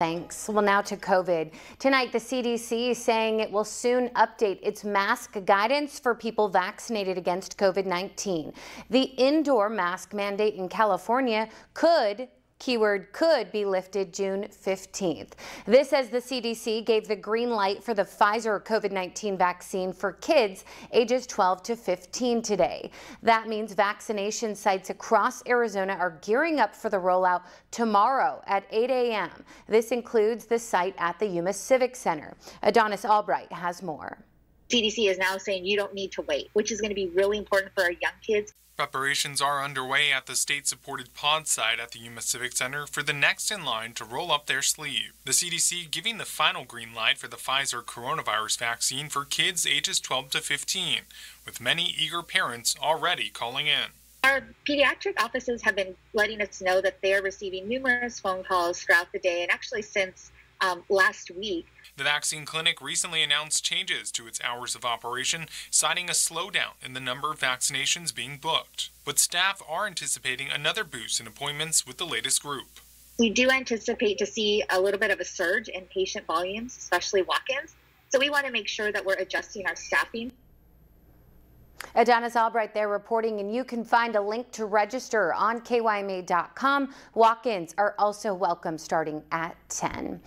Thanks. Well, now to COVID. Tonight, the CDC is saying it will soon update its mask guidance for people vaccinated against COVID 19. The indoor mask mandate in California could keyword could be lifted June 15th. This as the CDC gave the green light for the Pfizer COVID-19 vaccine for kids ages 12 to 15 today. That means vaccination sites across Arizona are gearing up for the rollout tomorrow at 8 a.m. This includes the site at the Yuma Civic Center. Adonis Albright has more. CDC is now saying you don't need to wait, which is going to be really important for our young kids. Preparations are underway at the state supported pod site at the Yuma Civic Center for the next in line to roll up their sleeve. The CDC giving the final green light for the Pfizer coronavirus vaccine for kids ages 12 to 15, with many eager parents already calling in. Our pediatric offices have been letting us know that they're receiving numerous phone calls throughout the day and actually since um, last week. The vaccine clinic recently announced changes to its hours of operation, citing a slowdown in the number of vaccinations being booked. But staff are anticipating another boost in appointments with the latest group. We do anticipate to see a little bit of a surge in patient volumes, especially walk ins. So we want to make sure that we're adjusting our staffing. Adonis Albright there reporting, and you can find a link to register on kyma.com. Walk-ins are also welcome starting at 10.